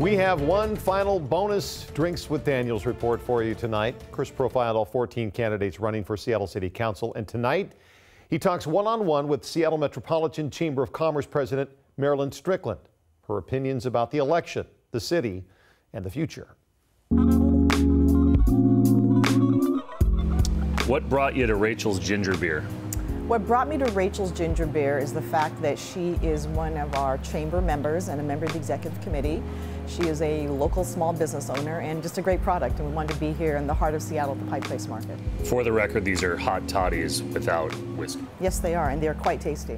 We have one final bonus Drinks with Daniels report for you tonight. Chris profiled all 14 candidates running for Seattle City Council, and tonight he talks one on one with Seattle Metropolitan Chamber of Commerce President Marilyn Strickland. Her opinions about the election, the city, and the future. What brought you to Rachel's Ginger Beer? What brought me to Rachel's Ginger Beer is the fact that she is one of our chamber members and a member of the executive committee. She is a local small business owner and just a great product, and we wanted to be here in the heart of Seattle at the Pike Place Market. For the record, these are hot toddies without whiskey. Yes, they are, and they are quite tasty.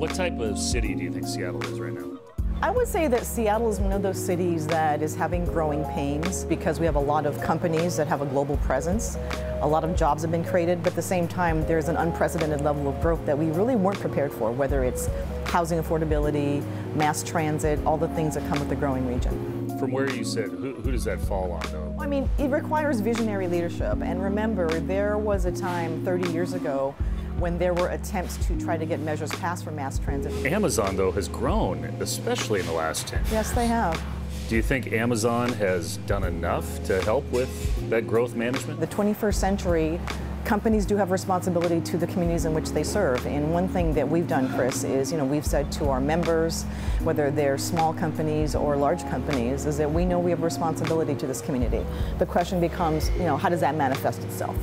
What type of city do you think Seattle is right now? I would say that Seattle is one of those cities that is having growing pains because we have a lot of companies that have a global presence. A lot of jobs have been created, but at the same time, there's an unprecedented level of growth that we really weren't prepared for, whether it's housing affordability, mass transit, all the things that come with the growing region. From where you sit, who, who does that fall on, though? I mean, it requires visionary leadership. And remember, there was a time 30 years ago when there were attempts to try to get measures passed for mass transit. Amazon, though, has grown, especially in the last 10 years. Yes, they have. Do you think Amazon has done enough to help with that growth management? The 21st century, companies do have responsibility to the communities in which they serve. And one thing that we've done, Chris, is, you know, we've said to our members, whether they're small companies or large companies, is that we know we have responsibility to this community. The question becomes, you know, how does that manifest itself?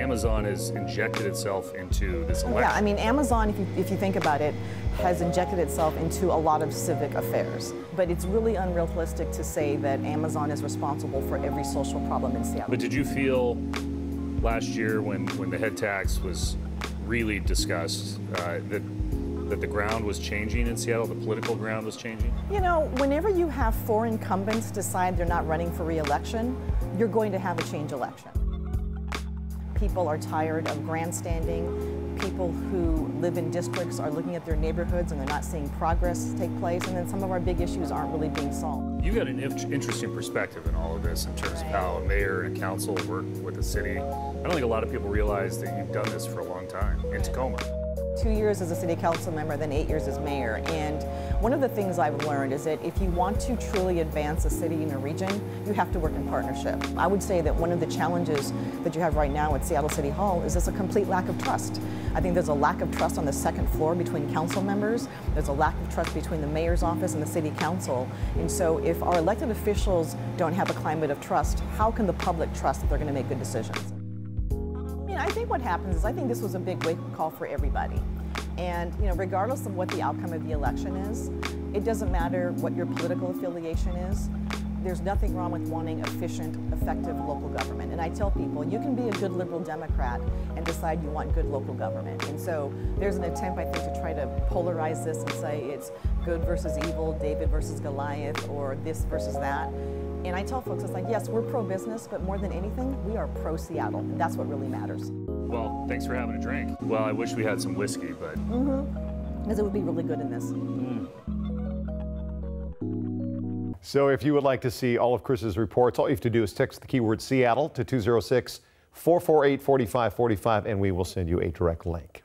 Amazon has injected itself into this election. Yeah, I mean, Amazon, if you, if you think about it, has injected itself into a lot of civic affairs. But it's really unrealistic to say that Amazon is responsible for every social problem in Seattle. But did you feel last year when, when the head tax was really discussed uh, that that the ground was changing in Seattle, the political ground was changing? You know, whenever you have four incumbents decide they're not running for re-election, you're going to have a change election. People are tired of grandstanding. People who live in districts are looking at their neighborhoods and they're not seeing progress take place. And then some of our big issues aren't really being solved. You've got an interesting perspective in all of this in terms of how a mayor and council work with the city. I don't think a lot of people realize that you've done this for a long time in Tacoma two years as a city council member, then eight years as mayor. And one of the things I've learned is that if you want to truly advance a city and a region, you have to work in partnership. I would say that one of the challenges that you have right now at Seattle City Hall is there's a complete lack of trust. I think there's a lack of trust on the second floor between council members. There's a lack of trust between the mayor's office and the city council. And so if our elected officials don't have a climate of trust, how can the public trust that they're going to make good decisions? I think what happens is I think this was a big wake-up call for everybody. And you know, regardless of what the outcome of the election is, it doesn't matter what your political affiliation is. There's nothing wrong with wanting efficient, effective local government. And I tell people, you can be a good liberal Democrat and decide you want good local government. And so there's an attempt, I think, to try to polarize this and say it's good versus evil, David versus Goliath, or this versus that. And I tell folks, it's like, yes, we're pro-business, but more than anything, we are pro-Seattle. That's what really matters. Well, thanks for having a drink. Well, I wish we had some whiskey, but... Mm-hmm. Because it would be really good in this. Mm. So if you would like to see all of Chris's reports, all you have to do is text the keyword Seattle to 206 448 4545 and we will send you a direct link.